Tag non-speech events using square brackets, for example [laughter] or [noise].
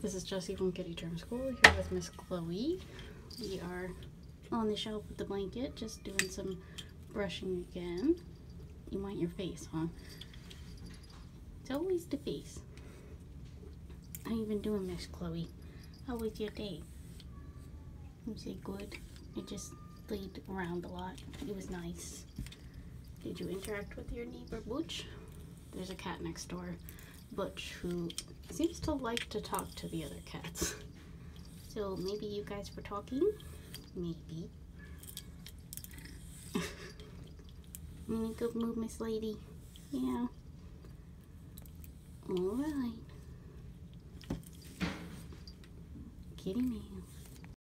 this is Jessie from Kitty Charm School here with Miss Chloe. We are on the shelf with the blanket, just doing some brushing again. You want your face, huh? It's always the face. How you been doing, Miss Chloe? How was your day? You say good. I just played around a lot. It was nice. Did you interact with your neighbor Butch? There's a cat next door, Butch, who seems to like to talk to the other cats. So maybe you guys were talking? Maybe. [laughs] In a good mood, Miss Lady? Yeah. Alright. Kitty meow.